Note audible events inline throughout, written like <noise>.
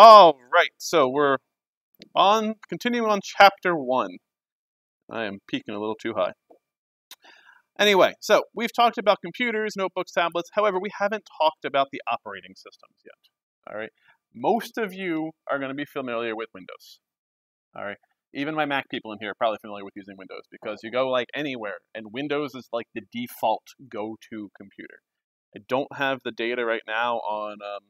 All right, so we're on continuing on chapter one. I am peaking a little too high. Anyway, so we've talked about computers, notebooks, tablets. However, we haven't talked about the operating systems yet. All right, most of you are going to be familiar with Windows. All right, even my Mac people in here are probably familiar with using Windows because you go like anywhere, and Windows is like the default go-to computer. I don't have the data right now on um,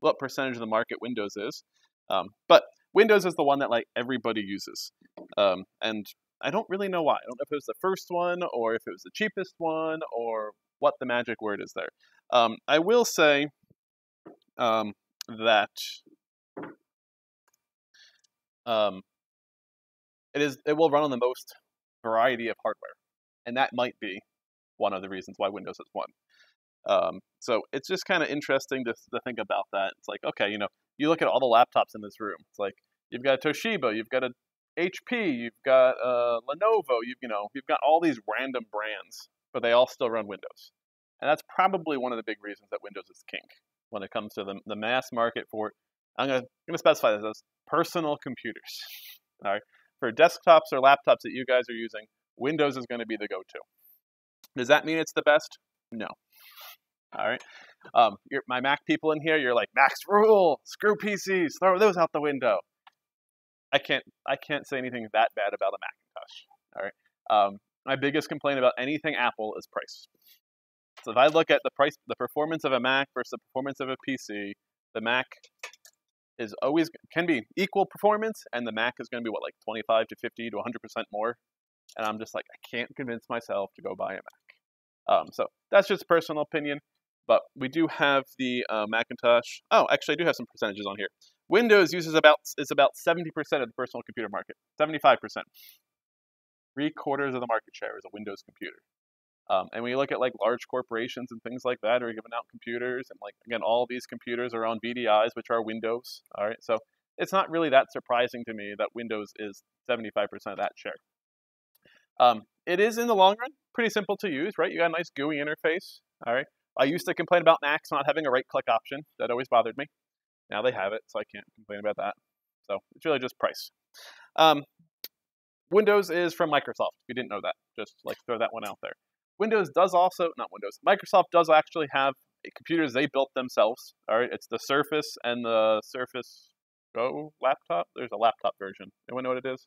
what percentage of the market Windows is, um, but Windows is the one that like everybody uses, um, and I don't really know why. I don't know if it was the first one or if it was the cheapest one or what the magic word is there. Um, I will say um, that um, it is it will run on the most variety of hardware, and that might be one of the reasons why Windows has won. Um, so it's just kind of interesting to, to think about that. It's like, okay, you know, you look at all the laptops in this room. It's like you've got a Toshiba, you've got a HP, you've got a Lenovo, you've, you know, you've got all these random brands, but they all still run Windows. And that's probably one of the big reasons that Windows is king when it comes to the, the mass market for, I'm going to specify this as personal computers. <laughs> All right. For desktops or laptops that you guys are using, Windows is going to be the go-to. Does that mean it's the best? No. All right. Um, my Mac people in here, you're like, Macs rule, screw PCs, throw those out the window. I can't, I can't say anything that bad about a Macintosh. All right. Um, my biggest complaint about anything Apple is price. So if I look at the price, the performance of a Mac versus the performance of a PC, the Mac is always can be equal performance, and the Mac is going to be what like 25 to 50 to 100 percent more. And I'm just like, I can't convince myself to go buy a Mac. Um, so that's just personal opinion. But we do have the uh, Macintosh. Oh, actually, I do have some percentages on here. Windows uses about is about 70% of the personal computer market. 75%. Three quarters of the market share is a Windows computer. Um, and when you look at like large corporations and things like that are giving out computers, and like again, all these computers are on VDIs, which are Windows. All right, so it's not really that surprising to me that Windows is 75% of that share. Um, it is in the long run pretty simple to use, right? You got a nice GUI interface. All right, I used to complain about Macs not having a right-click option. That always bothered me. Now they have it, so I can't complain about that. So it's really just price. Um, Windows is from Microsoft. If you didn't know that, just like throw that one out there. Windows does also, not Windows, Microsoft does actually have computers they built themselves. All right, it's the Surface and the Surface Go laptop. There's a laptop version. Anyone know what it is?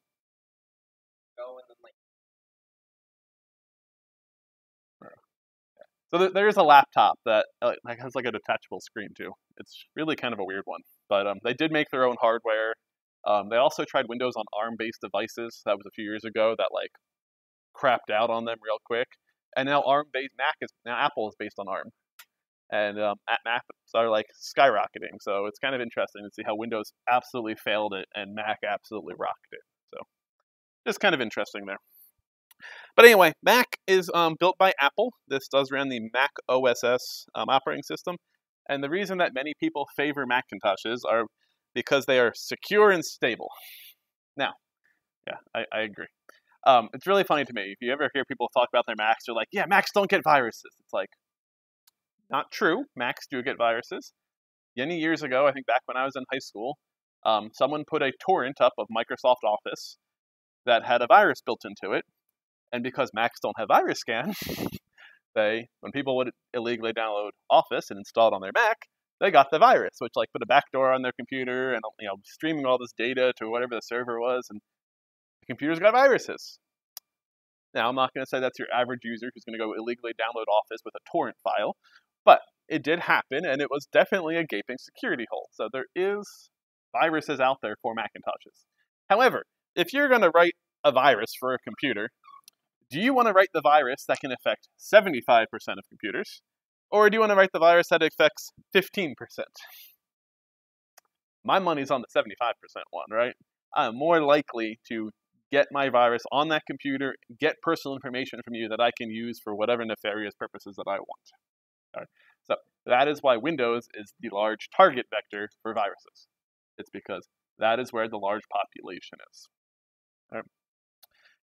So there is a laptop that uh, has like a detachable screen too. It's really kind of a weird one, but um, they did make their own hardware. Um, they also tried Windows on ARM-based devices. That was a few years ago. That like crapped out on them real quick. And now ARM-based Mac is now Apple is based on ARM, and um, Mac are like skyrocketing. So it's kind of interesting to see how Windows absolutely failed it and Mac absolutely rocked it. So just kind of interesting there. But anyway, Mac is um, built by Apple. This does run the Mac OSS um, operating system. And the reason that many people favor Macintoshes are because they are secure and stable. Now, yeah, I, I agree. Um, it's really funny to me. If you ever hear people talk about their Macs, they're like, yeah, Macs don't get viruses. It's like, not true. Macs do get viruses. Many years ago, I think back when I was in high school, um, someone put a torrent up of Microsoft Office that had a virus built into it, and because Macs don't have virus scan, <laughs> they when people would illegally download Office and install it on their Mac, they got the virus, which like put a backdoor on their computer and you know streaming all this data to whatever the server was, and the computers got viruses. Now I'm not going to say that's your average user who's going to go illegally download Office with a torrent file, but it did happen, and it was definitely a gaping security hole. So there is viruses out there for Macintoshes. However, if you're going to write a virus for a computer, do you want to write the virus that can affect 75% of computers, or do you want to write the virus that affects 15%? My money's on the 75% one, right? I'm more likely to get my virus on that computer, get personal information from you that I can use for whatever nefarious purposes that I want. So that is why Windows is the large target vector for viruses. It's because that is where the large population is.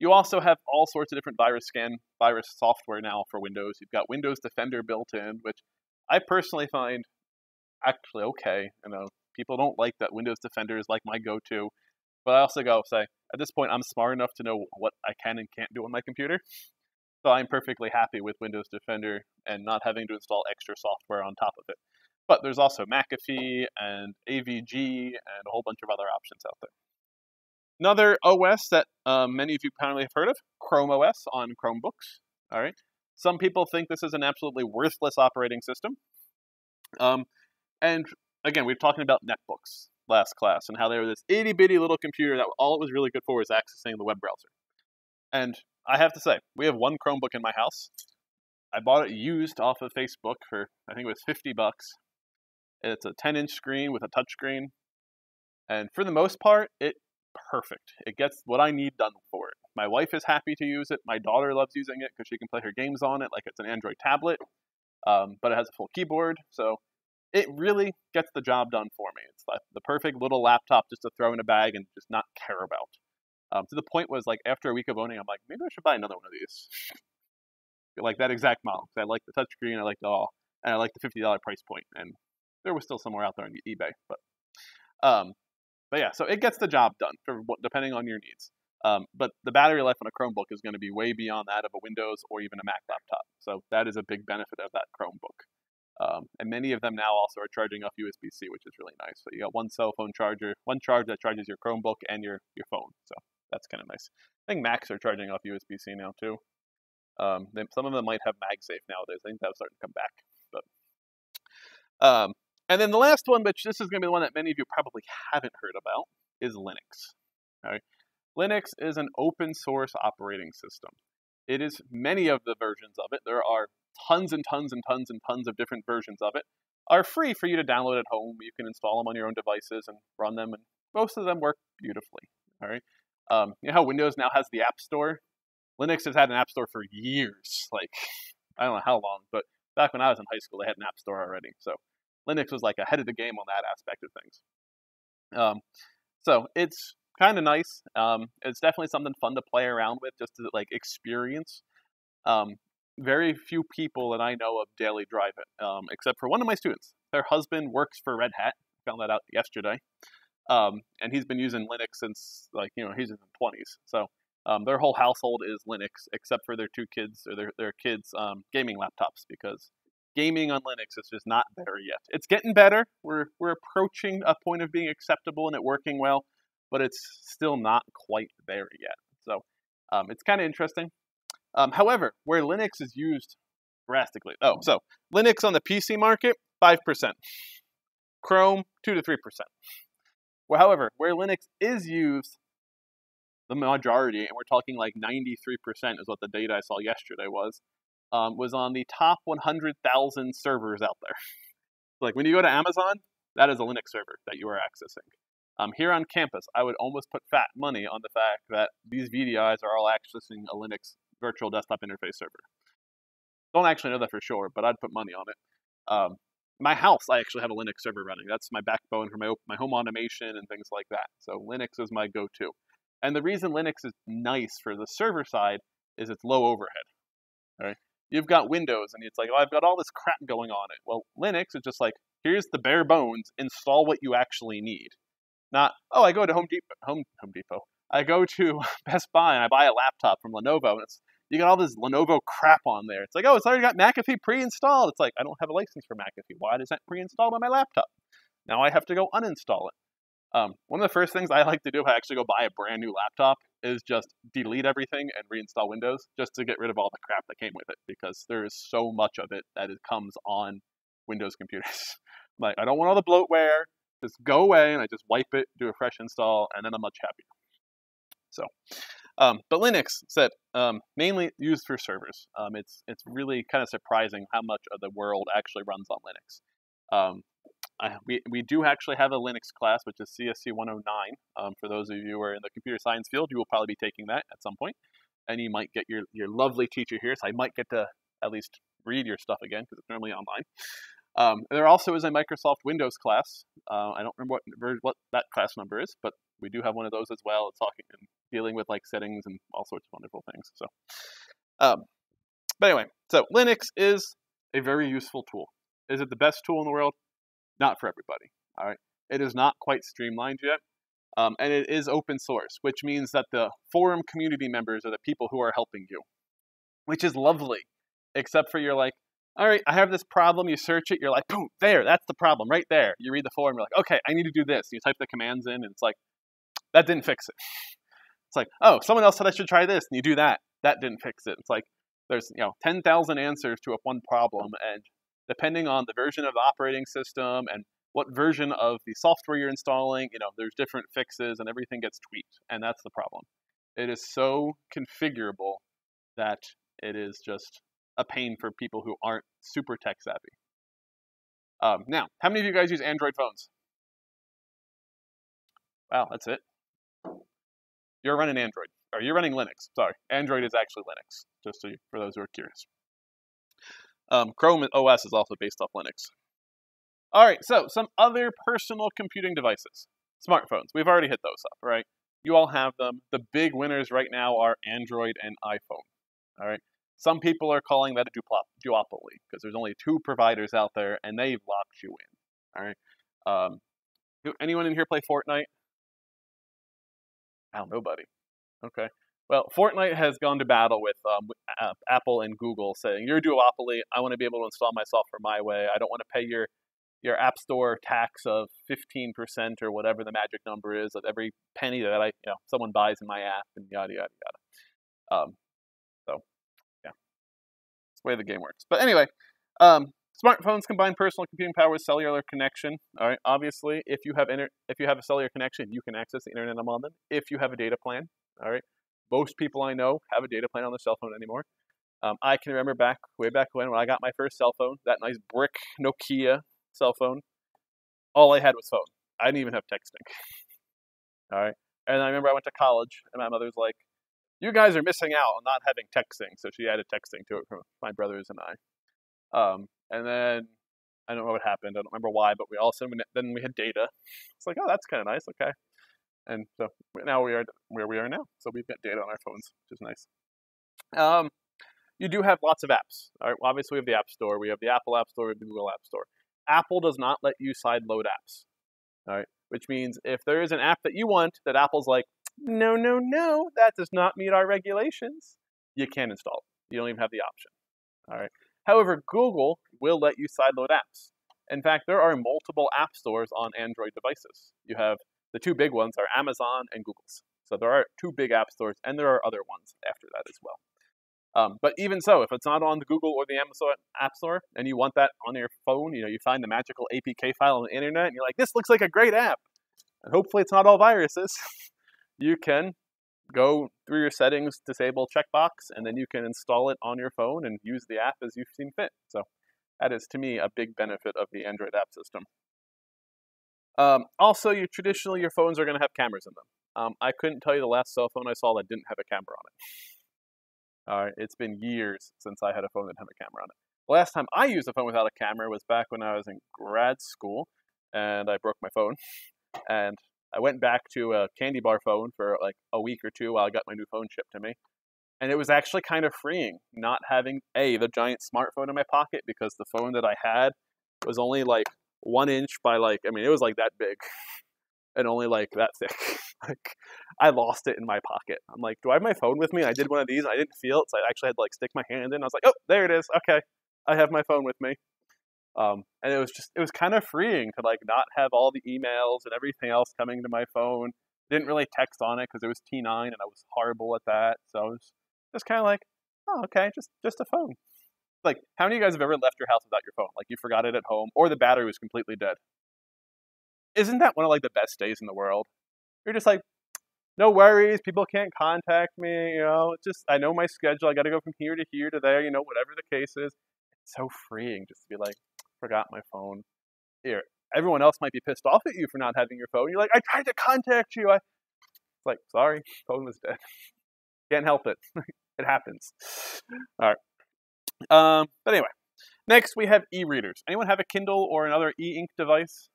You also have all sorts of different virus scan virus software now for Windows. You've got Windows Defender built in, which I personally find actually okay. You know, People don't like that Windows Defender is like my go-to. But I also go say, at this point, I'm smart enough to know what I can and can't do on my computer. So I'm perfectly happy with Windows Defender and not having to install extra software on top of it. But there's also McAfee and AVG and a whole bunch of other options out there. Another OS that um, many of you probably have heard of, Chrome OS on Chromebooks. All right. Some people think this is an absolutely worthless operating system. Um, and again, we were talking about netbooks last class and how they were this itty bitty little computer that all it was really good for was accessing the web browser. And I have to say, we have one Chromebook in my house. I bought it used off of Facebook for I think it was 50 bucks. It's a 10 inch screen with a touch screen. And for the most part, it perfect. It gets what I need done for it. My wife is happy to use it. My daughter loves using it because she can play her games on it like it's an Android tablet. Um, but it has a full keyboard, so it really gets the job done for me. It's like the perfect little laptop just to throw in a bag and just not care about. Um, to the point was like after a week of owning, I'm like, maybe I should buy another one of these. <laughs> like that exact model. I like the touchscreen, I like the all, and I like the fifty dollar price point. And there was still somewhere out there on eBay, but um, but yeah, so it gets the job done for depending on your needs. Um, but the battery life on a Chromebook is going to be way beyond that of a Windows or even a Mac laptop. So that is a big benefit of that Chromebook. Um, and many of them now also are charging off USB-C, which is really nice. So you got one cell phone charger, one charge that charges your Chromebook and your your phone. So that's kind of nice. I think Macs are charging off USB-C now too. Um, they, some of them might have MagSafe nowadays. I think that's starting to come back. But um, and then the last one, which this is going to be the one that many of you probably haven't heard about, is Linux. All right. Linux is an open source operating system. It is many of the versions of it. There are tons and tons and tons and tons of different versions of it. Are free for you to download at home. You can install them on your own devices and run them, and most of them work beautifully. All right. Um, you know how Windows now has the App Store? Linux has had an App Store for years. Like I don't know how long, but back when I was in high school, they had an App Store already. So Linux was like ahead of the game on that aspect of things. Um, so it's kind of nice. Um, it's definitely something fun to play around with, just to like experience. Um, very few people that I know of daily drive it, um, except for one of my students. Their husband works for Red Hat. Found that out yesterday, um, and he's been using Linux since like you know he's in his twenties. So um, their whole household is Linux, except for their two kids or their their kids' um, gaming laptops because gaming on Linux is just not there yet. It's getting better. We're we're approaching a point of being acceptable and it working well, but it's still not quite there yet. So um, it's kind of interesting. Um, however, where Linux is used drastically, oh, so Linux on the PC market, 5%. Chrome, 2 to 3%. Well, however, where Linux is used, the majority, and we're talking like 93% is what the data I saw yesterday was, um, was on the top 100,000 servers out there. <laughs> like when you go to Amazon, that is a Linux server that you are accessing. Um, here on campus, I would almost put fat money on the fact that these VDIs are all accessing a Linux virtual desktop interface server. Don't actually know that for sure, but I'd put money on it. Um, my house, I actually have a Linux server running. That's my backbone for my, my home automation and things like that. So Linux is my go-to. And the reason Linux is nice for the server side is it's low overhead. All right? You've got Windows, and it's like, oh, I've got all this crap going on it. Well, Linux is just like, here's the bare bones. Install what you actually need. Not, oh, I go to Home Depot. Home, Home Depot. I go to <laughs> Best Buy and I buy a laptop from Lenovo, and it's you got all this Lenovo crap on there. It's like, oh, it's already got McAfee pre-installed. It's like, I don't have a license for McAfee. Why does that pre-installed on my laptop? Now I have to go uninstall it. Um, one of the first things I like to do if I actually go buy a brand new laptop is just delete everything and reinstall Windows just to get rid of all the crap that came with it because there is so much of it that it comes on Windows computers. <laughs> like, I don't want all the bloatware. Just go away and I just wipe it, do a fresh install, and then I'm much happier. So, um, but Linux said um, mainly used for servers. Um, it's it's really kind of surprising how much of the world actually runs on Linux. We, we do actually have a Linux class, which is CSC 109. Um, for those of you who are in the computer science field, you will probably be taking that at some point, and you might get your your lovely teacher here, so I might get to at least read your stuff again because it's normally online. Um, there also is a Microsoft Windows class. Uh, I don't remember what, what that class number is, but we do have one of those as well. It's talking and dealing with like settings and all sorts of wonderful things. So, um, but anyway, so Linux is a very useful tool. Is it the best tool in the world? Not for everybody. All right. It is not quite streamlined yet. Um, and it is open source, which means that the forum community members are the people who are helping you, which is lovely. Except for you're like, all right, I have this problem. You search it, you're like, boom, there, that's the problem, right there. You read the forum, you're like, okay, I need to do this. You type the commands in, and it's like, that didn't fix it. It's like, oh, someone else said I should try this, and you do that. That didn't fix it. It's like there's you know 10,000 answers to a one problem, and depending on the version of the operating system and what version of the software you're installing, you know, there's different fixes and everything gets tweaked, and that's the problem. It is so configurable that it is just a pain for people who aren't super tech savvy. Um, now, how many of you guys use Android phones? Wow, that's it. You're running Android, or you're running Linux. Sorry, Android is actually Linux, just so you, for those who are curious. Um, Chrome OS is also based off Linux. All right, so some other personal computing devices. Smartphones. We've already hit those up, right? You all have them. The big winners right now are Android and iPhone. All right. Some people are calling that a duopoly because there's only two providers out there and they've locked you in. All right. Um, anyone in here play Fortnite? Oh, nobody. Okay. Well, Fortnite has gone to battle with um, Apple and Google saying, You're a duopoly. I want to be able to install my software my way. I don't want to pay your your app store tax of 15% or whatever the magic number is of every penny that I, you know, someone buys in my app and yada, yada, yada. Um, so, yeah, that's the way the game works. But anyway, um, smartphones combine personal computing power with cellular connection. All right, obviously, if you have inter- if you have a cellular connection, you can access the internet on them. If you have a data plan, all right, most people I know have a data plan on their cell phone anymore. Um, I can remember back way back when when I got my first cell phone, that nice brick Nokia cell phone. All I had was phone. I didn't even have texting. <laughs> All right. And I remember I went to college, and my mother's like, "You guys are missing out on not having texting." So she added texting to it for my brothers and I. Um, and then I don't know what happened. I don't remember why, but we all of a sudden then we had data. It's like, oh, that's kind of nice. Okay. And so now we are where we are now. So we've got data on our phones, which is nice. Um, you do have lots of apps. All right. Well, obviously, we have the App Store. We have the Apple App Store. We have the Google App Store. Apple does not let you sideload apps. All right, which means if there is an app that you want that Apple's like, no, no, no, that does not meet our regulations, you can't install it. You don't even have the option. All right. However, Google will let you sideload apps. In fact, there are multiple app stores on Android devices. You have the two big ones are Amazon and Google's. So there are two big app stores, and there are other ones after that as well. Um, but even so, if it's not on the Google or the Amazon App Store and you want that on your phone, you know, you find the magical APK file on the internet and you're like, this looks like a great app. And hopefully it's not all viruses. <laughs> you can go through your settings, disable checkbox, and then you can install it on your phone and use the app as you've seen fit. So that is, to me, a big benefit of the Android app system. Um, also, you traditionally your phones are going to have cameras in them. Um, I couldn't tell you the last cell phone I saw that didn't have a camera on it. All right, it's been years since I had a phone that had a camera on it. The last time I used a phone without a camera was back when I was in grad school, and I broke my phone. And I went back to a candy bar phone for like a week or two while I got my new phone shipped to me. And it was actually kind of freeing not having a the giant smartphone in my pocket because the phone that I had was only like one inch by like I mean it was like that big <laughs> and only like that thick. <laughs> like I lost it in my pocket. I'm like, do I have my phone with me? I did one of these. I didn't feel it, so I actually had to like stick my hand in. I was like, oh, there it is. Okay, I have my phone with me. Um, and it was just it was kind of freeing to like not have all the emails and everything else coming to my phone. Didn't really text on it because it was T9 and I was horrible at that. So I was just kind of like, oh, okay, just just a phone. Like, how many of you guys have ever left your house without your phone? Like, you forgot it at home, or the battery was completely dead isn't that one of like the best days in the world? You're just like, no worries, people can't contact me, you know, just I know my schedule, I gotta go from here to here to there, you know, whatever the case is. It's so freeing just to be like, forgot my phone. Here. Everyone else might be pissed off at you for not having your phone. You're like, I tried to contact you. I it's like, sorry, phone was dead. <laughs> Can't help it. <laughs> it happens. All right. Um, but anyway, next we have e-readers. Anyone have a Kindle or another e-ink device?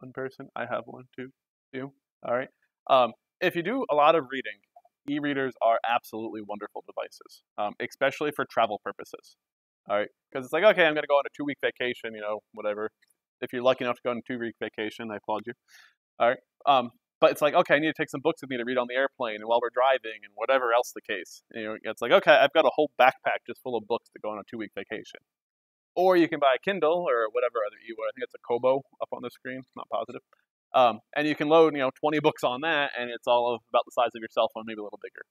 One person. I have one, two, two. All right. Um, if you do a lot of reading, e-readers are absolutely wonderful devices, um, especially for travel purposes. All right, because it's like, okay, I'm going to go on a two-week vacation, you know, whatever. if you're lucky enough to go on a two week vacation, I applaud you. All right. Um, but it's like, okay, I need to take some books with me to read on the airplane and while we're driving and whatever else the case. You know, it's like, okay, I've got a whole backpack just full of books to go on a two week vacation. Or you can buy a Kindle or whatever other e-book i think it's a Kobo up on the screen, not positive. Um, and you can load, you know, 20 books on that, and it's all about the size of your cell phone, maybe a little bigger.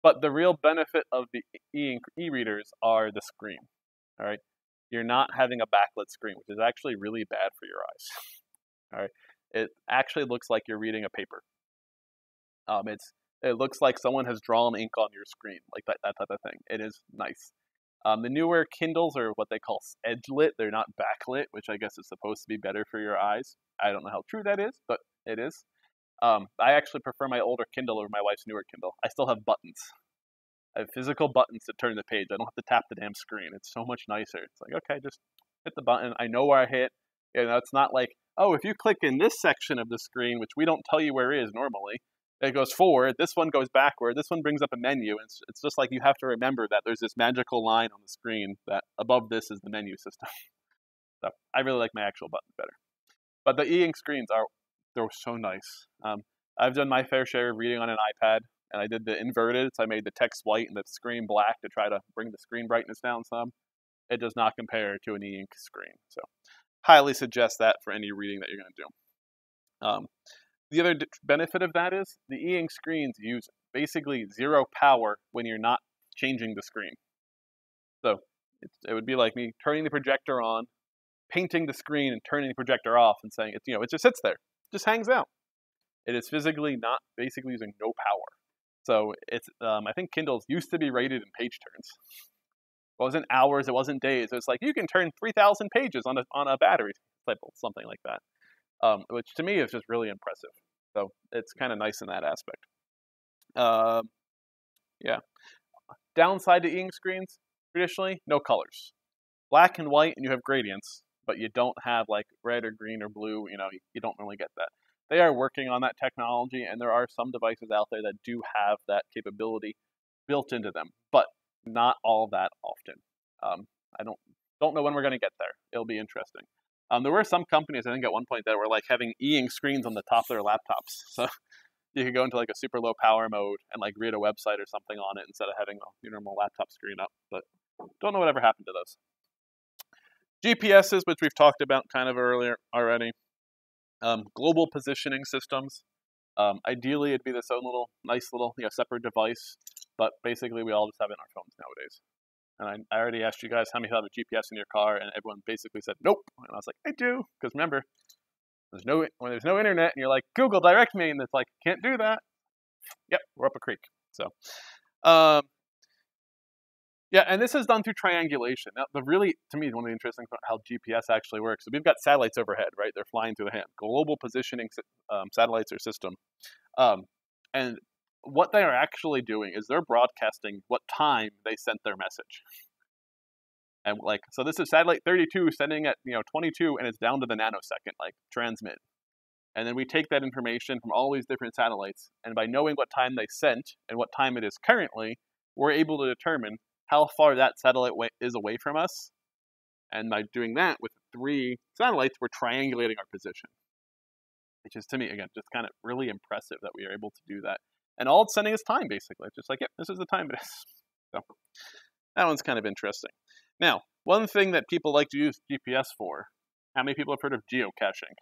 But the real benefit of the e- e-readers are the screen. All right, you're not having a backlit screen, which is actually really bad for your eyes. <laughs> All right, it actually looks like you're reading a paper. Um, it's it looks like someone has drawn ink on your screen, like that that type of thing. It is nice. Um, the newer Kindles are what they call edge lit. They're not backlit, which I guess is supposed to be better for your eyes. I don't know how true that is, but it is. Um, I actually prefer my older Kindle over my wife's newer Kindle. I still have buttons. I have physical buttons to turn the page. I don't have to tap the damn screen. It's so much nicer. It's like, okay, just hit the button. I know where I hit. You know, it's not like, oh, if you click in this section of the screen, which we don't tell you where it is normally, it goes forward. This one goes backward. This one brings up a menu. It's, it's just like you have to remember that there's this magical line on the screen that above this is the menu system. <laughs> so I really like my actual buttons better. But the e-ink screens are they're so nice. Um, I've done my fair share of reading on an iPad, and I did the inverted, so I made the text white and the screen black to try to bring the screen brightness down some. It does not compare to an e-ink screen. So highly suggest that for any reading that you're going to do. Um, the other benefit of that is the e-ink screens use basically zero power when you're not changing the screen. So it would be like me turning the projector on, painting the screen and turning the projector off and saying, it, you know, it just sits there, just hangs out. It is physically not basically using no power. So it's, um, I think Kindles used to be rated in page turns. It wasn't hours, it wasn't days. It was like you can turn 3,000 pages on a, on a battery, something like that um, which to me is just really impressive. So it's kind of nice in that aspect. Uh, yeah. Downside to e-ink screens, traditionally, no colors. Black and white, and you have gradients, but you don't have like red or green or blue. You know, you, you don't really get that. They are working on that technology, and there are some devices out there that do have that capability built into them, but not all that often. Um, I don't don't know when we're going to get there. It'll be interesting. Um, there were some companies, I think, at one point that were like having e-ink screens on the top of their laptops. <laughs> So you could go into like a super low power mode and like read a website or something on it instead of having your normal laptop screen up. But don't know whatever happened to those. GPSs, which we've talked about kind of earlier already. Um, global positioning systems. Um, ideally, it'd be this own little nice little you know separate device, but basically we all just have it in our phones nowadays. And I, I already asked you guys how many have a GPS in your car, and everyone basically said nope. And I was like, I do, because remember, there's no when there's no internet, and you're like Google direct me, and it's like can't do that. Yep, we're up a creek. So, um, yeah, and this is done through triangulation. Now, the really, to me, one of the interesting how GPS actually works. So we've got satellites overhead, right? They're flying through the hand. Global positioning um, satellites or system, um, and what they are actually doing is they're broadcasting what time they sent their message. And like, so this is satellite 32 sending at, you know, 22 and it's down to the nanosecond, like transmit. And then we take that information from all these different satellites, and by knowing what time they sent and what time it is currently, we're able to determine how far that satellite is away from us. And by doing that with three satellites, we're triangulating our position. Which is, to me, again, just kind of really impressive that we are able to do that and all it's sending is time basically. It's just like, yep, this is the time it is. <laughs> So that one's kind of interesting. Now, one thing that people like to use GPS for, how many people have heard of geocaching?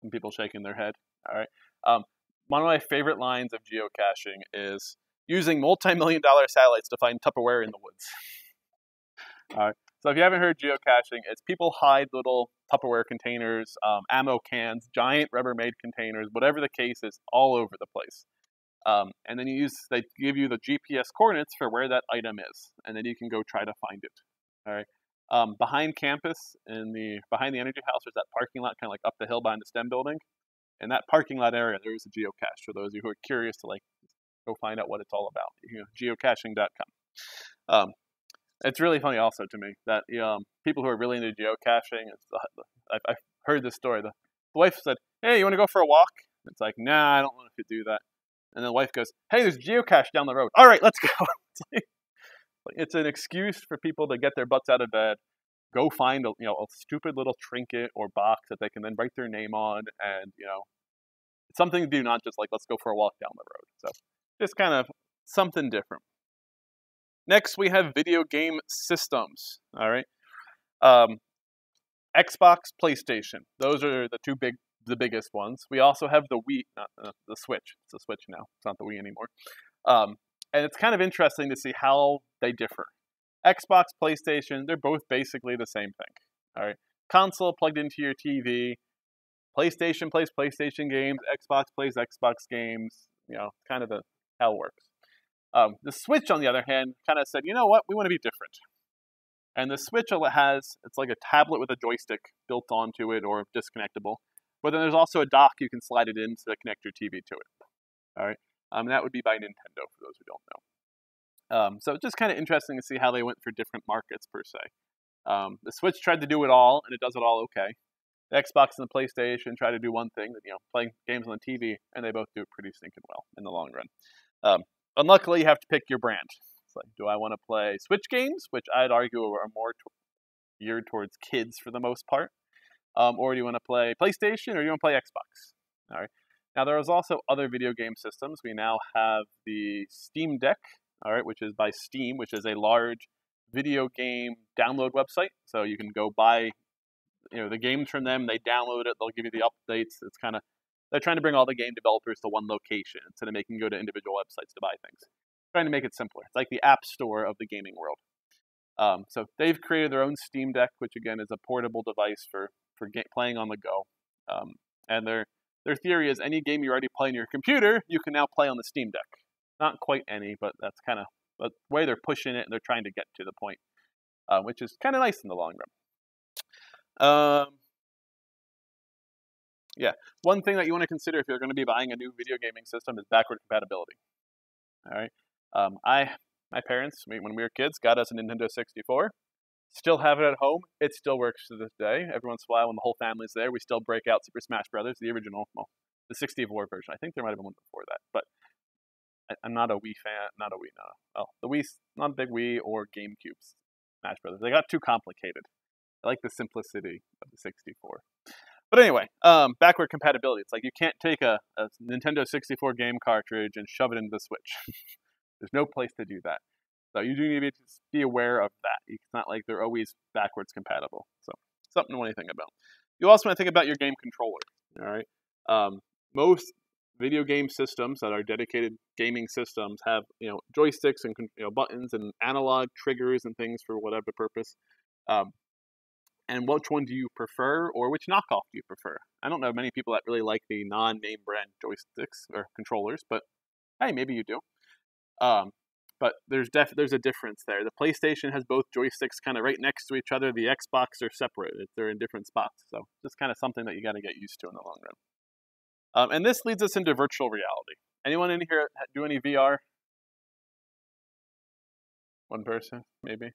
Some people shaking their head. All right. Um, one of my favorite lines of geocaching is using multi-million dollar satellites to find Tupperware in the woods. <laughs> All right. So if you haven't heard geocaching, it's people hide little Tupperware containers, um, ammo cans, giant Rubbermaid containers, whatever the case is, all over the place. Um, and then you use they give you the GPS coordinates for where that item is, and then you can go try to find it. All right. Um, behind campus, in the behind the energy house, there's that parking lot, kind of like up the hill behind the STEM building. In that parking lot area, there is a geocache for those of you who are curious to like go find out what it's all about. You know, geocaching.com. Um, it's really funny also to me that um, people who are really into geocaching, I've, I've heard this story. The, the wife said, "Hey, you want to go for a walk?" It's like, "Nah, I don't want to do that." And the wife goes, "Hey, there's geocache down the road. All right, let's <laughs> go." it's, it's an excuse for people to get their butts out of bed, go find a you know a stupid little trinket or box that they can then write their name on, and you know, something to do, not just like let's go for a walk down the road. So just kind of something different. Next, we have video game systems. All right, um, Xbox, PlayStation. Those are the two big, the biggest ones. We also have the Wii, not, uh, the Switch. It's a Switch now. It's not the Wii anymore. Um, and it's kind of interesting to see how they differ. Xbox, PlayStation, they're both basically the same thing. All right, console plugged into your TV. PlayStation plays PlayStation games. Xbox plays Xbox games. You know, kind of the how it works. Um, the Switch, on the other hand, kind of said, you know what, we want to be different. And the Switch has, it's like a tablet with a joystick built onto it or disconnectable. But then there's also a dock you can slide it in to connect your TV to it. All right. Um, that would be by Nintendo for those who don't know. Um, so it's just kind of interesting to see how they went for different markets per se. Um, the Switch tried to do it all, and it does it all okay. The Xbox and the PlayStation try to do one thing, you know, playing games on the TV, and they both do it pretty stinking well in the long run. Um, unluckily, you have to pick your brand. It's like, do I want to play Switch games, which I'd argue are more geared towards kids for the most part, um, or do you want to play PlayStation, or do you want to play Xbox? All right. Now there is also other video game systems. We now have the Steam Deck, all right, which is by Steam, which is a large video game download website. So you can go buy, you know, the games from them. They download it. They'll give you the updates. It's kind of they're trying to bring all the game developers to one location instead of making you go to individual websites to buy things. Trying to make it simpler. It's like the app store of the gaming world. Um, so they've created their own Steam Deck, which again is a portable device for for ga- playing on the go. Um, and their their theory is any game you already play on your computer, you can now play on the Steam Deck. Not quite any, but that's kind of the way they're pushing it, and they're trying to get to the point, uh, which is kind of nice in the long run. Um, yeah, one thing that you want to consider if you're going to be buying a new video gaming system is backward compatibility. All right, um, I my parents when we were kids got us a Nintendo 64. Still have it at home. It still works to this day. Every once in a while, when the whole family's there, we still break out Super Smash Brothers, the original, well, the 64 version. I think there might have been one before that, but I, am not a Wii fan. Not a Wii. No. Oh, the Wii, not a big Wii or GameCube Smash Brothers. They got too complicated. I like the simplicity of the 64. But anyway, um, backward compatibility. It's like you can't take a, a Nintendo 64 game cartridge and shove it into the Switch. <laughs> There's no place to do that. So you do need to be aware of that. It's not like they're always backwards compatible. So something to want to think about. You also want to think about your game controller. All right. Um, most video game systems that are dedicated gaming systems have you know joysticks and you know buttons and analog triggers and things for whatever purpose. Um, and which one do you prefer or which knockoff do you prefer? I don't know many people that really like the non-name brand joysticks or controllers, but hey, maybe you do. Um, but there's def- there's a difference there. The PlayStation has both joysticks kind of right next to each other. The Xbox are separated; they're in different spots. So just kind of something that you got to get used to in the long run. Um, and this leads us into virtual reality. Anyone in here do any VR? One person, maybe.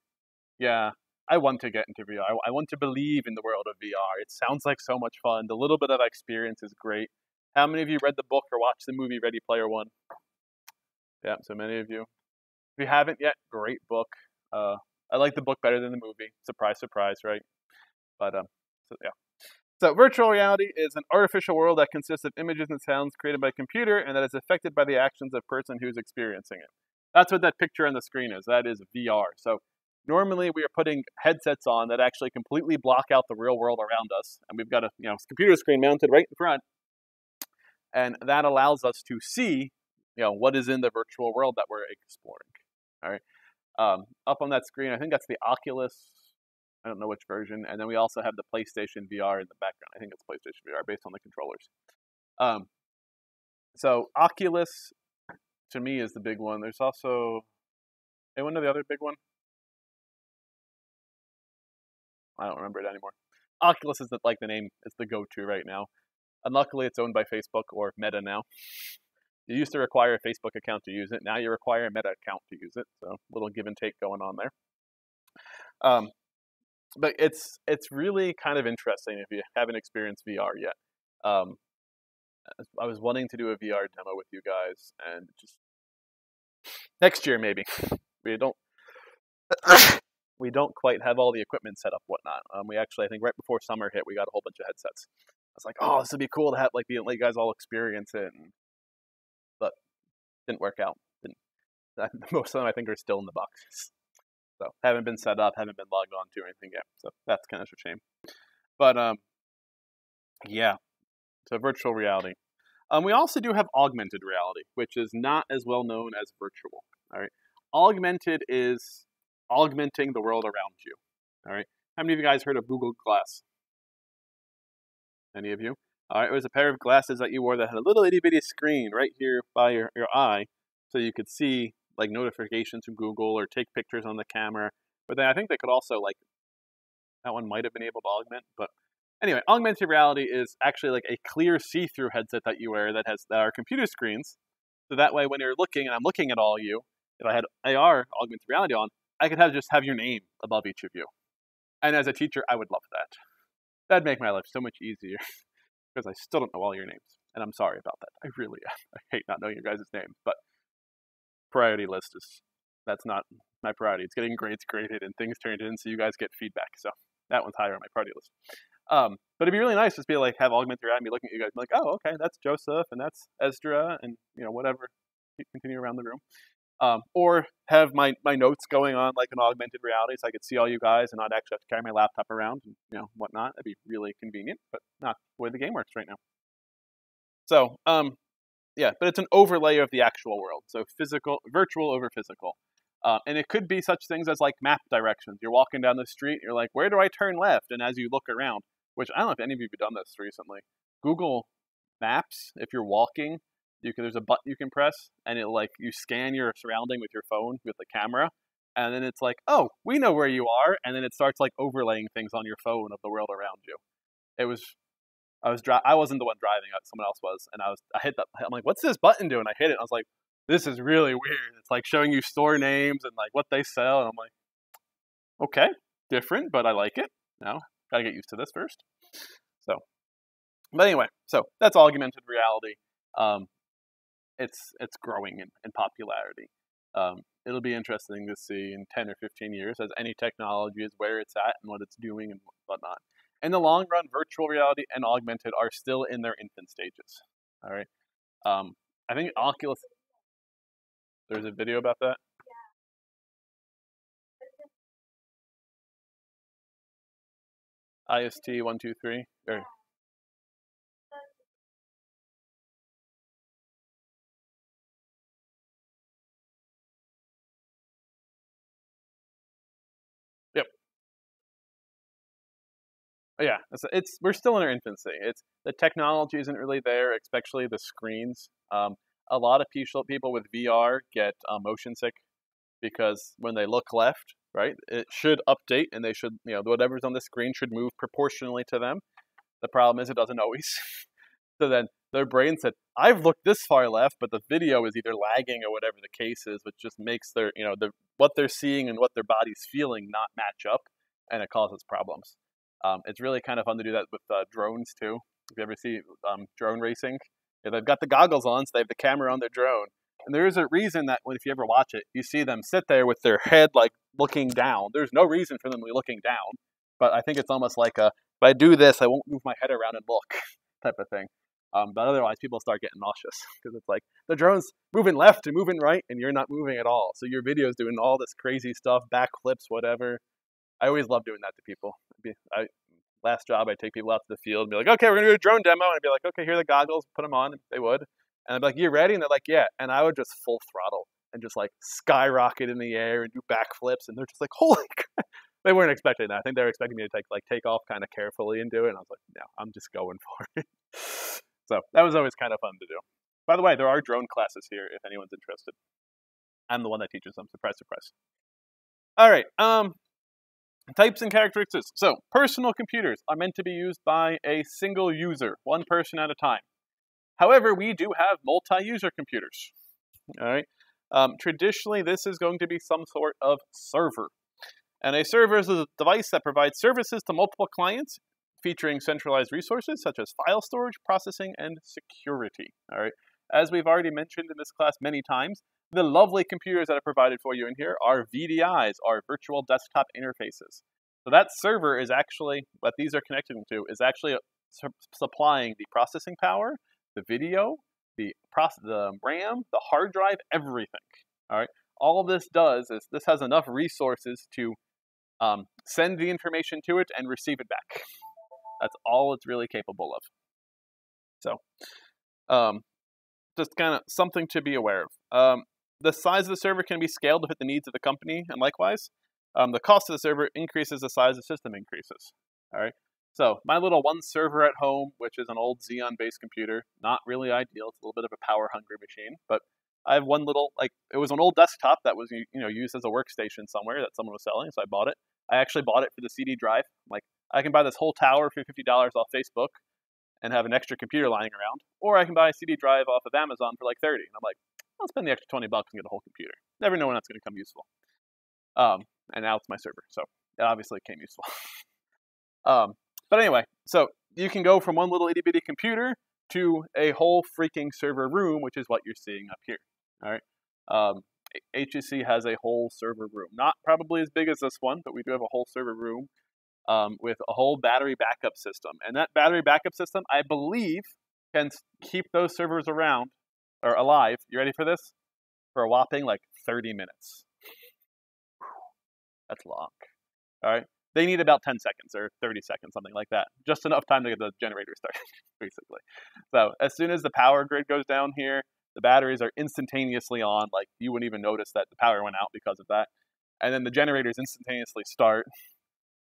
Yeah, I want to get into VR. I, I want to believe in the world of VR. It sounds like so much fun. The little bit of experience is great. How many of you read the book or watched the movie Ready Player One? Yeah, so many of you. If you haven't yet, great book. Uh, I like the book better than the movie. Surprise, surprise, right? But um, so yeah. So virtual reality is an artificial world that consists of images and sounds created by a computer and that is affected by the actions of person who's experiencing it. That's what that picture on the screen is. That is VR. So Normally, we are putting headsets on that actually completely block out the real world around us, and we've got a you know computer screen mounted right in front, and that allows us to see you know what is in the virtual world that we're exploring. All right, um, up on that screen, I think that's the Oculus. I don't know which version, and then we also have the PlayStation VR in the background. I think it's PlayStation VR based on the controllers. Um, so Oculus to me is the big one. There's also anyone know the other big one? I don't remember it anymore. Oculus is the, like the name is the go-to right now. And luckily, it's owned by Facebook or Meta now. You used to require a Facebook account to use it. Now you require a Meta account to use it. So a little give and take going on there. Um, but it's it's really kind of interesting if you haven't experienced VR yet. Um, I was wanting to do a VR demo with you guys, and just next year maybe. <laughs> We don't <laughs> we don't quite have all the equipment set up, whatnot. Um, we actually, I think, right before summer hit, we got a whole bunch of headsets. I was like, oh, this would be cool to have like let you guys all experience it, and, but didn't work out. Didn't. <laughs> Most of them, I think, are still in the boxes. So haven't been set up, haven't been logged on to or anything yet. So that's kind of a shame. But um, yeah. So virtual reality. Um, we also do have augmented reality, which is not as well known as virtual. All right. Augmented is augmenting the world around you. All right. How many of you guys heard of Google Glass? Any of you? All right. It was a pair of glasses that you wore that had a little itty bitty screen right here by your, your eye, so you could see like notifications from Google or take pictures on the camera. But then I think they could also like that one might have been able to augment, but anyway, augmented reality is actually like a clear see-through headset that you wear that has that are computer screens. So that way, when you're looking and I'm looking at all you, if I had AR augmented reality on, I could have just have your name above each of you. And as a teacher, I would love that. That'd make my life so much easier <laughs> because I still don't know all your names, and I'm sorry about that. I really <laughs> I hate not knowing your guys' names, but priority list is that's not my priority. It's getting grades graded and things turned in so you guys get feedback. So that one's higher on my priority list. Um, but it'd be really nice to be like have augmented reality, be looking at you guys, like, oh, okay, that's Joseph and that's Esdra, and you know whatever. Continue around the room, um, or have my my notes going on like an augmented reality, so I could see all you guys and not actually have to carry my laptop around and you know whatnot. That'd be really convenient, but not the way the game works right now. So, um, yeah, but it's an overlay of the actual world. So physical, virtual over physical. Uh, and it could be such things as like map directions. You're walking down the street, you're like, where do I turn left? And as you look around, which I don't know if any of you have done this recently, Google Maps, if you're walking, you can, there's a button you can press, and it like you scan your surrounding with your phone with the camera, and then it's like, oh, we know where you are, and then it starts like overlaying things on your phone of the world around you. It was I was dri- I wasn't the one driving someone else was, and I was I hit that. I'm like, what's this button doing? I hit it. I was like, this is really weird. It's like showing you store names and like what they sell, and I'm like, okay, different, but I like it. Now gotta get used to this first. So, but anyway, so that's augmented reality. Um, it's it's growing in, in popularity. Um, it'll be interesting to see in 10 or 15 years as any technology is where it's at and what it's doing and whatnot in the long run, virtual reality and augmented are still in their infant stages. All right. Um, I think Oculus. There's a video about that. IST one two three or Yeah, it's, it's, we're still in our infancy. It's the technology isn't really there, especially the screens. Um, a lot of people people with VR get uh, motion sick because when they look left, right, it should update and they should you know whatever's on the screen should move proportionally to them. The problem is it doesn't always. <laughs> so then their brain said, "I've looked this far left, but the video is either lagging or whatever the case is, which just makes their you know the what they're seeing and what their body's feeling not match up, and it causes problems." Um, it's really kind of fun to do that with uh, drones too. If you ever see um, drone racing, yeah, they've got the goggles on, so they have the camera on their drone. And there is a reason that when if you ever watch it, you see them sit there with their head like looking down. There's no reason for them to be looking down, but I think it's almost like a if I do this, I won't move my head around and look <laughs> type of thing. Um, but otherwise, people start getting nauseous <laughs> because it's like the drone's moving left and moving right, and you're not moving at all. So your video's doing all this crazy stuff, backflips, whatever. I always love doing that to people. I, last job, I'd take people out to the field and be like, okay, we're to do a drone demo. And I'd be like, okay, here are the goggles, put them on. They would. And I'd be like, you ready? And they're like, yeah. And I would just full throttle and just like skyrocket in the air and do backflips. And they're just like, <laughs> holy. They weren't expecting that. I think they were expecting me to take like take off kind of carefully and do it. And I was like, no, I'm just going <laughs> for it. so that was always kind of fun to do. By the way, there are drone classes here if anyone's interested. I'm the one that teaches them. Surprise, surprise. All right. Um, Types and characteristics. So, personal computers are meant to be used by a single user, one person at a time. However, we do have multi-user computers. All right. Um, traditionally, this is going to be some sort of server. And a server is a device that provides services to multiple clients featuring centralized resources such as file storage, processing, and security. All right. As we've already mentioned in this class many times, the lovely computers that are provided for you in here are VDIs, are virtual desktop interfaces. So that server is actually, what these are connected to, is actually su supplying the processing power, the video, the, the RAM, the hard drive, everything. All right. All this does is this has enough resources to um, send the information to it and receive it back. That's all it's really capable of. So, um, just kind of something to be aware of. Um, the size of the server can be scaled to fit the needs of the company, and likewise, um, the cost of the server increases the size of the system increases. All right. So my little one server at home, which is an old Xeon-based computer, not really ideal. It's a little bit of a power-hungry machine, but I have one little like it was an old desktop that was you know used as a workstation somewhere that someone was selling, so I bought it. I actually bought it for the CD drive. I'm like I can buy this whole tower for fifty dollars off Facebook and have an extra computer lying around, or I can buy a CD drive off of Amazon for like thirty. And I'm like, I'll spend the extra twenty bucks and get a whole computer. Never know when that's going to come useful. Um, and now it's my server, so it obviously came useful. <laughs> um, but anyway, so you can go from one little itty bitty computer to a whole freaking server room, which is what you're seeing up here. All right. Um, HEC has a whole server room. Not probably as big as this one, but we do have a whole server room um, with a whole battery backup system. And that battery backup system, I believe, can keep those servers around or alive. You ready for this? For a whopping like 30 minutes. That's long. All right. They need about 10 seconds or 30 seconds, something like that. Just enough time to get the generator started, <laughs> basically. So as soon as the power grid goes down here, the batteries are instantaneously on. Like you wouldn't even notice that the power went out because of that. And then the generators instantaneously start.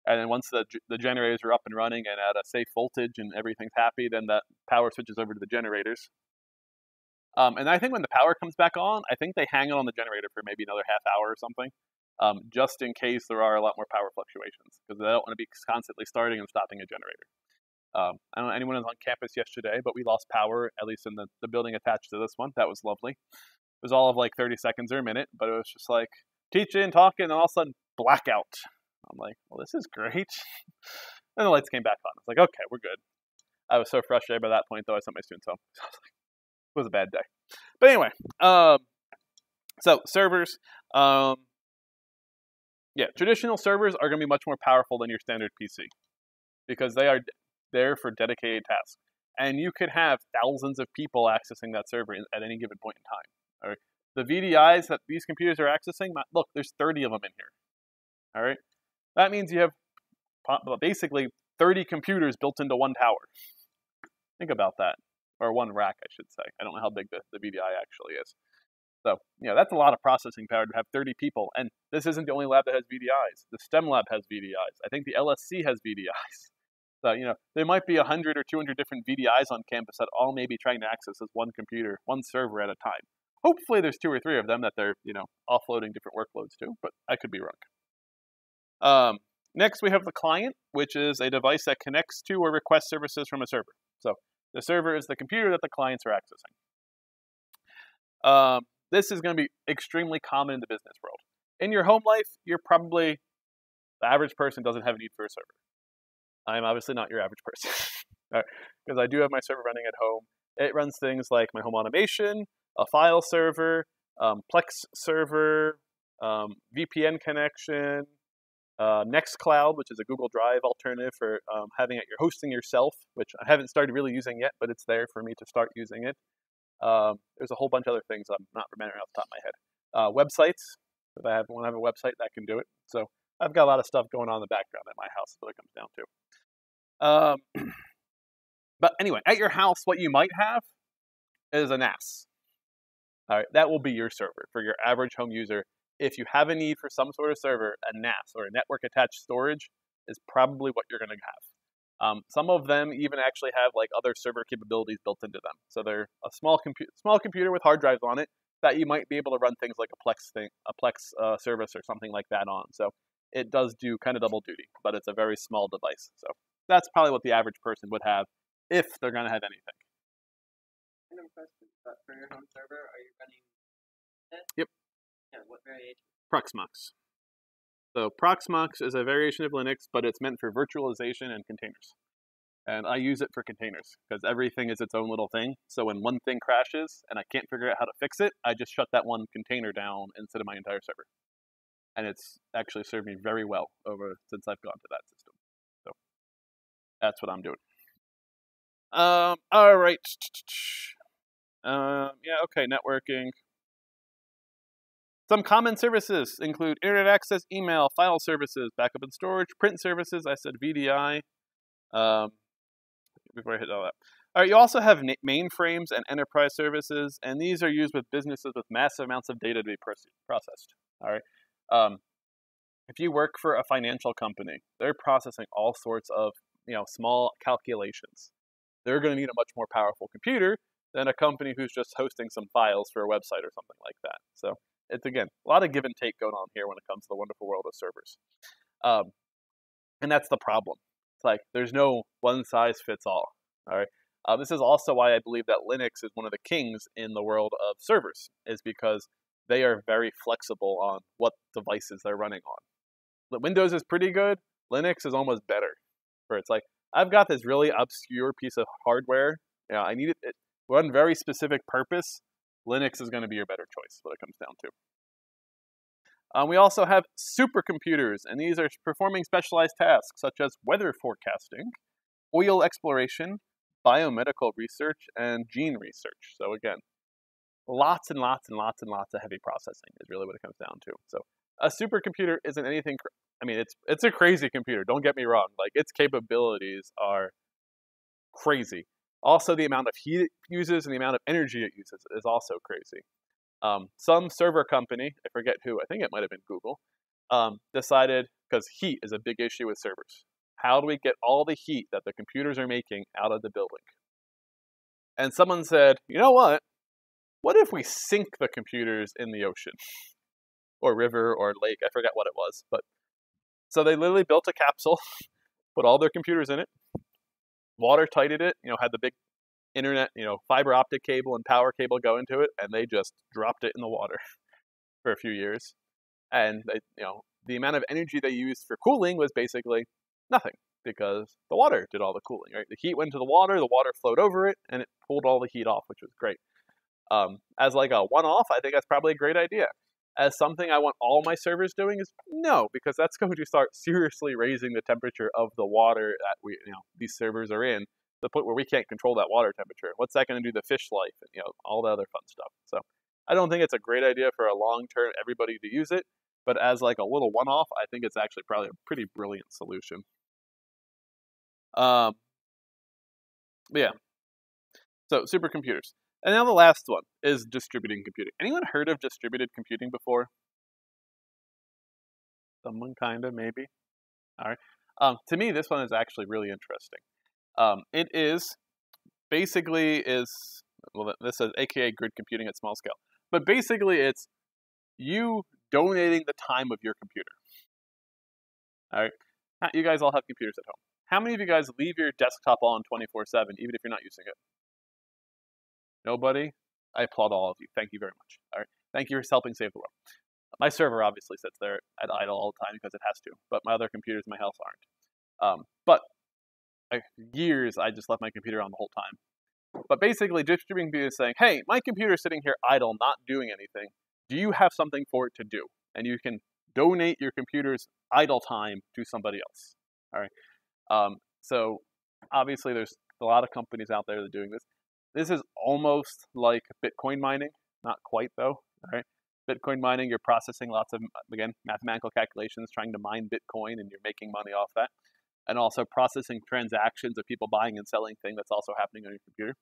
And then once the, the generators are up and running and at a safe voltage and everything's happy, then that power switches over to the generators. Um, and I think when the power comes back on, I think they hang it on the generator for maybe another half hour or something um, just in case there are a lot more power fluctuations, because they don't want to be constantly starting and stopping a generator. Um, I don't know anyone was on campus yesterday, but we lost power, at least in the, the building attached to this one. That was lovely. It was all of like 30 seconds or a minute, but it was just like teaching, talking, and all of a sudden blackout. I'm like, well, this is great. <laughs> and the lights came back on. It's like, okay, we're good. I was so frustrated by that point, though. I sent my students home. <laughs> it was a bad day. But anyway, um, so servers. Um, yeah, traditional servers are going to be much more powerful than your standard PC because they are there for dedicated tasks. And you could have thousands of people accessing that server at any given point in time. All right. The VDIs that these computers are accessing, look, there's 30 of them in here. All right. That means you have basically 30 computers built into one tower. Think about that. Or one rack, I should say. I don't know how big the, the VDI actually is. So, you know, that's a lot of processing power to have 30 people. And this isn't the only lab that has VDIs. The STEM lab has VDIs. I think the LSC has VDIs. <laughs> So, you know, there might be 100 or 200 different VDIs on campus that all may be trying to access this one computer, one server at a time. Hopefully there's two or three of them that they're, you know, offloading different workloads to, but I could be wrong. Um, next, we have the client, which is a device that connects to or requests services from a server. So the server is the computer that the clients are accessing. Um, this is going to be extremely common in the business world. In your home life, you're probably the average person doesn't have a need for a server. I'm obviously not your average person <laughs> because I do have my server running at home. It runs things like my home automation, a file server, um, Plex server, um, VPN connection, uh, Nextcloud, which is a Google Drive alternative for um, having it you're hosting yourself, which I haven't started really using yet, but it's there for me to start using it. Um, there's a whole bunch of other things I'm not remembering off the top of my head. Uh, websites. If I have, want I have a website, that can do it. So I've got a lot of stuff going on in the background at my house. Is what it comes down to. Um, <clears throat> but anyway, at your house, what you might have is a NAS. All right, that will be your server for your average home user. If you have a need for some sort of server, a NAS or a network attached storage is probably what you're going to have. Um, some of them even actually have like other server capabilities built into them. So they're a small computer, small computer with hard drives on it that you might be able to run things like a Plex thing, a Plex uh, service or something like that on. So it does do kind of double duty, but it's a very small device. So that's probably what the average person would have if they're going to have anything. Random question, but for your home server, are you running? Yep. Yeah, what variation? Proxmox. So Proxmox is a variation of Linux, but it's meant for virtualization and containers. and I use it for containers because everything is its own little thing. So when one thing crashes and I can't figure out how to fix it, I just shut that one container down instead of my entire server. And it's actually served me very well over since I've gone to that system. So that's what I'm doing. Um, all right. <tsk> Um, yeah, okay, networking. Some common services include internet access, email, file services, backup and storage, print services. I said VDI. Um, before I hit all that. All right, you also have mainframes and enterprise services, and these are used with businesses with massive amounts of data to be processed. All right. Um, if you work for a financial company, they're processing all sorts of you know small calculations. They're going to need a much more powerful computer than a company who's just hosting some files for a website or something like that. So it's again a lot of give and take going on here when it comes to the wonderful world of servers, um, and that's the problem. It's like there's no one size fits all. All right. Uh, this is also why I believe that Linux is one of the kings in the world of servers, is because they are very flexible on what devices they're running on. Windows is pretty good. Linux is almost better. Where it's like I've got this really obscure piece of hardware. Yeah, I need it, it one very specific purpose. Linux is going to be your better choice. What it comes down to. Um, we also have supercomputers, and these are performing specialized tasks such as weather forecasting, oil exploration, biomedical research, and gene research. So again, lots and lots and lots and lots of heavy processing is really what it comes down to. So a supercomputer isn't anything. I mean, it's it's a crazy computer. Don't get me wrong. Like its capabilities are crazy. Also, the amount of heat it uses and the amount of energy it uses is also crazy. Um, some server company, I forget who, I think it might have been Google, um, decided because heat is a big issue with servers. How do we get all the heat that the computers are making out of the building? And someone said, you know what? What if we sink the computers in the ocean? Or river or lake, I forget what it was. But so they literally built a capsule, <laughs> put all their computers in it, water tighted it, you know, had the big internet, you know, fiber optic cable and power cable go into it, and they just dropped it in the water <laughs> for a few years. And they, you know, the amount of energy they used for cooling was basically Nothing, because the water did all the cooling, right? The heat went to the water, the water flowed over it, and it pulled all the heat off, which was great. Um, as like a one-off, I think that's probably a great idea. As something I want all my servers doing is no, because that's <laughs> going to start seriously raising the temperature of the water that we, you know, these servers are in, to the point where we can't control that water temperature. What's that going to do to fish life and you know all the other fun stuff? So I don't think it's a great idea for a long term everybody to use it. But as like a little one-off, I think it's actually probably a pretty brilliant solution. Um, yeah. So supercomputers. And now the last one is distributed computing. Anyone heard of distributed computing before? Someone kind of, maybe. All right. Um, to me, this one is actually really interesting. Um, it is basically is well, this is AKA grid computing at small scale. But basically, it's you donating the time of your computer. All right, you guys all have computers at home. How many of you guys leave your desktop on 24 7, even if you're not using it? Nobody? I applaud all of you. Thank you very much. All right. Thank you for helping save the world. My server obviously sits there at idle all the time because it has to, but my other computers in my house aren't. Um, but years I just left my computer on the whole time. But basically, distributing computer is saying, hey, my computer's sitting here idle, not doing anything. Do you have something for it to do? And you can donate your computer's idle time to somebody else. All right. Um, so obviously, there's a lot of companies out there that are doing this. This is almost like Bitcoin mining, not quite though. Right? Bitcoin mining, you're processing lots of again mathematical calculations, trying to mine Bitcoin, and you're making money off that, and also processing transactions of people buying and selling things. That's also happening on your computer.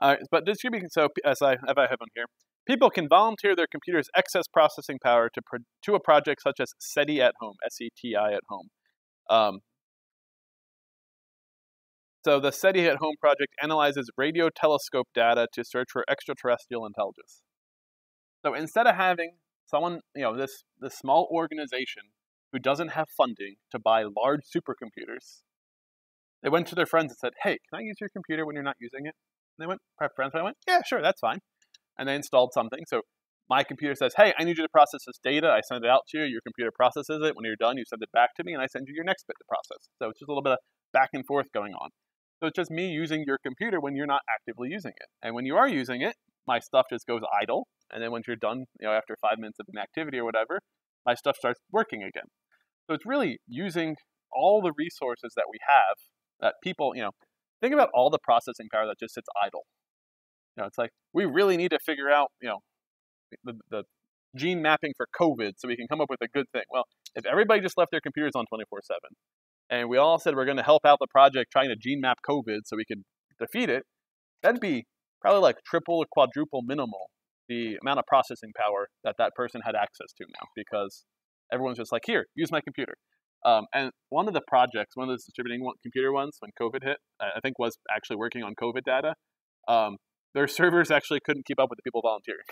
All right, but distributing. So as I, as I have on here, people can volunteer their computer's excess processing power to pro, to a project such as SETI at Home, S-E-T-I at Home. Um, so the SETI at Home project analyzes radio telescope data to search for extraterrestrial intelligence. So instead of having someone, you know, this this small organization who doesn't have funding to buy large supercomputers, they went to their friends and said, "Hey, can I use your computer when you're not using it?" And they went, friends, I went, "Yeah, sure, that's fine." And they installed something. So my computer says, "Hey, I need you to process this data." I send it out to you. Your computer processes it. When you're done, you send it back to me, and I send you your next bit to process. So it's just a little bit of back and forth going on. So it's just me using your computer when you're not actively using it. And when you are using it, my stuff just goes idle. And then once you're done, you know, after five minutes of inactivity or whatever, my stuff starts working again. So it's really using all the resources that we have that people, you know, think about all the processing power that just sits idle. You know, it's like we really need to figure out, you know, the, the gene mapping for COVID so we can come up with a good thing. Well, if everybody just left their computers on 24 7 and we all said we're going to help out the project trying to gene map COVID so we can defeat it, that'd be probably like triple or quadruple minimal the amount of processing power that that person had access to now because everyone's just like, here, use my computer. Um, and one of the projects, one of the distributing computer ones when COVID hit, I think was actually working on COVID data. Um, their <laughs> servers actually couldn't keep up with the people volunteering.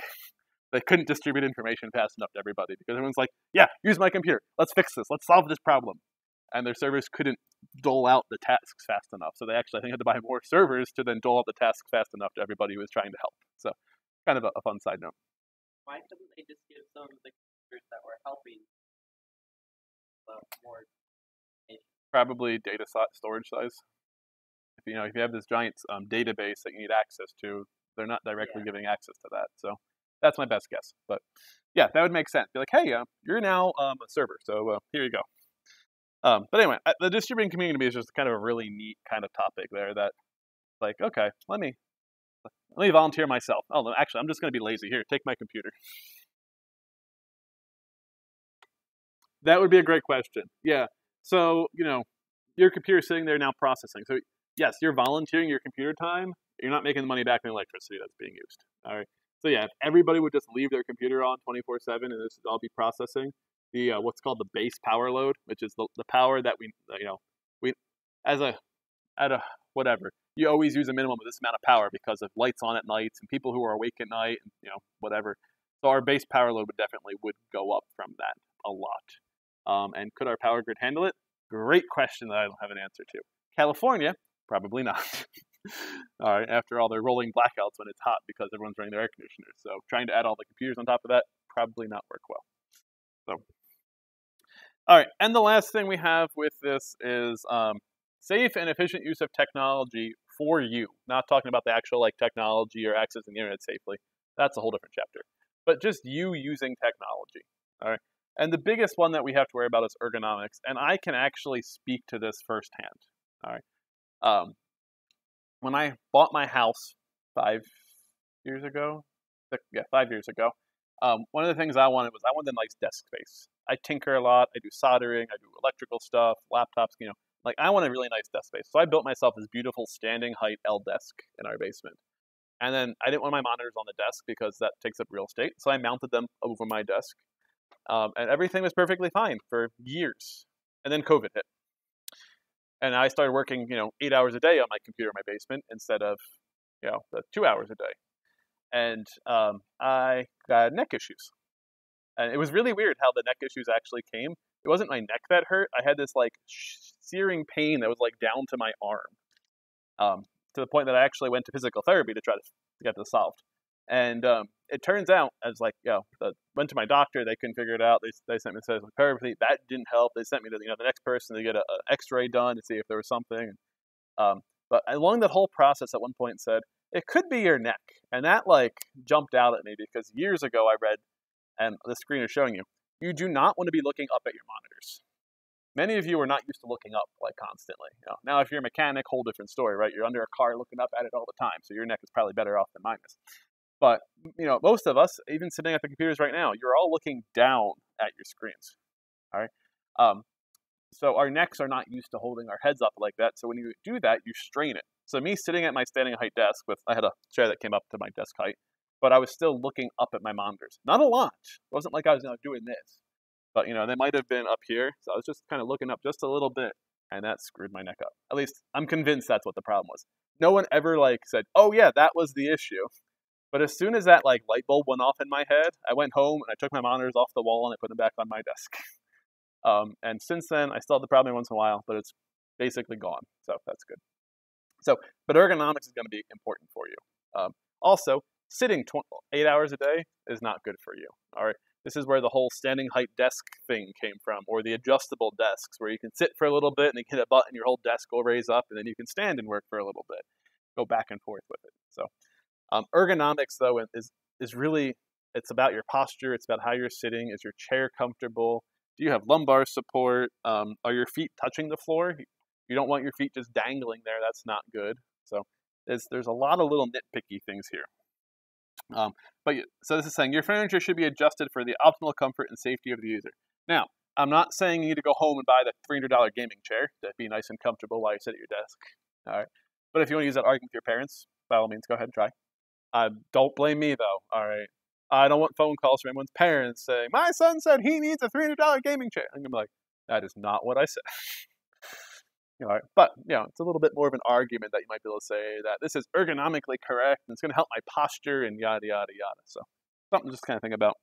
they couldn't distribute information fast enough to everybody because everyone's like, yeah, use my computer. Let's fix this. Let's solve this problem. And their servers couldn't dole out the tasks fast enough. So they actually, I think, had to buy more servers to then dole out the tasks fast enough to everybody who was trying to help. So kind of a, a fun side note. Why couldn't they just give some of the computers that were helping more? Probably data storage size. If you know, if you have this giant um, database that you need access to, they're not directly yeah. giving access to that. So that's my best guess. But yeah, that would make sense. Be like, hey, uh, you're now um, a server, so uh, here you go. Um, but anyway, the distributing community is just kind of a really neat kind of topic there. That like, okay, let me let me volunteer myself. Oh, no, actually, I'm just going to be lazy. Here, take my computer. That would be a great question. Yeah. So, you know, your computer's sitting there now processing. So, yes, you're volunteering your computer time. You're not making the money back in electricity that's being used. All right. So, yeah, if everybody would just leave their computer on 24 7 and this would all be processing, the uh, what's called the base power load, which is the, the power that we, you know, we, as a, at a, whatever, you always use a minimum of this amount of power because of lights on at nights and people who are awake at night, and, you know, whatever. So our base power load would definitely would go up from that a lot. Um, and could our power grid handle it? Great question that I don't have an answer to. California, probably not. <laughs> all right, after all, they're rolling blackouts when it's hot because everyone's running their air conditioners. So trying to add all the computers on top of that probably not work well. So, all right, and the last thing we have with this is um, safe and efficient use of technology for you. Not talking about the actual like technology or accessing the internet safely. That's a whole different chapter. But just you using technology. All right. And the biggest one that we have to worry about is ergonomics. And I can actually speak to this firsthand. All right. Um, when I bought my house five years ago, yeah, five years ago, um, one of the things I wanted was I wanted a nice desk space. I tinker a lot. I do soldering. I do electrical stuff, laptops. You know, like I want a really nice desk space. So I built myself this beautiful standing height L desk in our basement. And then I didn't want my monitors on the desk because that takes up real estate. So I mounted them over my desk. Um, and everything was perfectly fine for years. And then COVID hit. And I started working, you know, eight hours a day on my computer in my basement instead of, you know, the two hours a day. And um, I got neck issues. And it was really weird how the neck issues actually came. It wasn't my neck that hurt. I had this like searing pain that was like down to my arm, um, to the point that I actually went to physical therapy to try to, to get this solved. And um, it turns out, as like, you know, went to my doctor, they couldn't figure it out. They, they sent me to physical therapy. That didn't help. They sent me to you know the next person to get an X-ray done to see if there was something. Um, but along that whole process, at one point said it could be your neck, and that like jumped out at me because years ago I read, and the screen is showing you, you do not want to be looking up at your monitors. Many of you are not used to looking up like constantly. You know, now, if you're a mechanic, whole different story, right? You're under a car looking up at it all the time, so your neck is probably better off than mine is. But you know, most of us, even sitting at the computers right now, you're all looking down at your screens. All right. Um, so our necks are not used to holding our heads up like that. So when you do that, you strain it. So me sitting at my standing height desk with I had a chair that came up to my desk height, but I was still looking up at my monitors. Not a lot. It wasn't like I was you know, doing this. But you know, they might have been up here. So I was just kind of looking up just a little bit, and that screwed my neck up. At least I'm convinced that's what the problem was. No one ever like said, "Oh yeah, that was the issue." But as soon as that like light bulb went off in my head, I went home and I took my monitors off the wall and I put them back on my desk. <laughs> Um, and since then, I still have the problem once in a while, but it's basically gone. So that's good. So, but ergonomics is going to be important for you. Um, also, sitting tw- eight hours a day is not good for you. All right. This is where the whole standing height desk thing came from, or the adjustable desks, where you can sit for a little bit and you hit a button, your whole desk will raise up, and then you can stand and work for a little bit, go back and forth with it. So, um, ergonomics though is is really it's about your posture, it's about how you're sitting. Is your chair comfortable? Do you have lumbar support? Um, are your feet touching the floor? You don't want your feet just dangling there. That's not good. So there's there's a lot of little nitpicky things here. Um, but so this is saying your furniture should be adjusted for the optimal comfort and safety of the user. Now, I'm not saying you need to go home and buy the $300 gaming chair to be nice and comfortable while you sit at your desk. All right. But if you want to use that argument with your parents, by all means, go ahead and try. Uh, don't blame me though. All right. I don't want phone calls from anyone's parents saying, "My son said he needs a $300 gaming chair." I'm like, that is not what I said. <laughs> All right, but you know, it's a little bit more of an argument that you might be able to say that this is ergonomically correct and it's going to help my posture and yada yada yada. So something just kind of think about.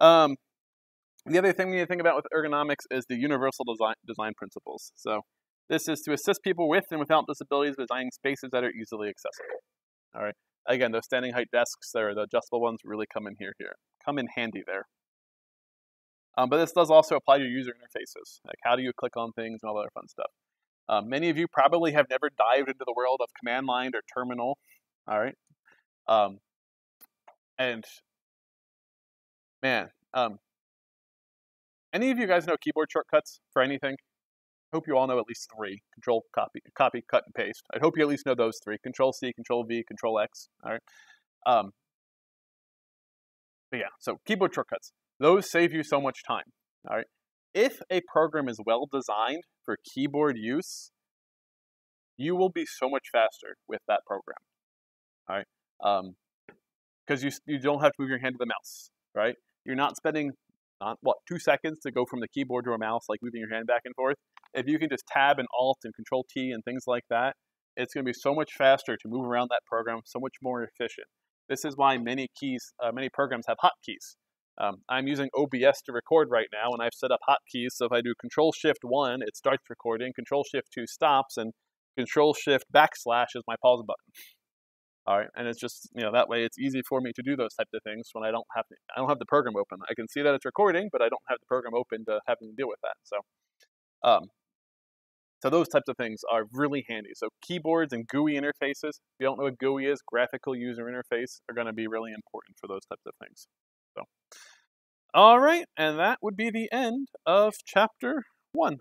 Um, the other thing we need to think about with ergonomics is the universal design design principles. So this is to assist people with and without disabilities designing spaces that are easily accessible. All right. Again, those standing height desks, there, the adjustable ones, really come in here. Here, come in handy there. Um, but this does also apply to user interfaces. Like how do you click on things and all that fun stuff. Um, many of you probably have never dived into the world of command line or terminal. All right. Um, and man, um, any of you guys know keyboard shortcuts for anything? Hope you all know at least three. Control, copy, copy, cut, and paste. I hope you at least know those three. Control C, Control V, Control X. All right. Um, but yeah, so keyboard shortcuts. Those save you so much time. All right. If a program is well designed for keyboard use, you will be so much faster with that program. All right. Because um, you, you don't have to move your hand to the mouse, right? You're not spending, not, what, two seconds to go from the keyboard to a mouse, like moving your hand back and forth. If you can just tab and alt and control T and things like that, it's going to be so much faster to move around that program, so much more efficient. This is why many keys, uh, many programs have hotkeys. Um, I'm using OBS to record right now, and I've set up hotkeys. So if I do Control Shift one, it starts recording. Control Shift two stops, and Control Shift backslash is my pause button. All right, and it's just you know that way it's easy for me to do those types of things when I don't have to, I don't have the program open. I can see that it's recording, but I don't have the program open to having to deal with that. So, um, so those types of things are really handy. So keyboards and GUI interfaces. If you don't know what GUI is, graphical user interface, are going to be really important for those types of things. So, all right, and that would be the end of chapter one.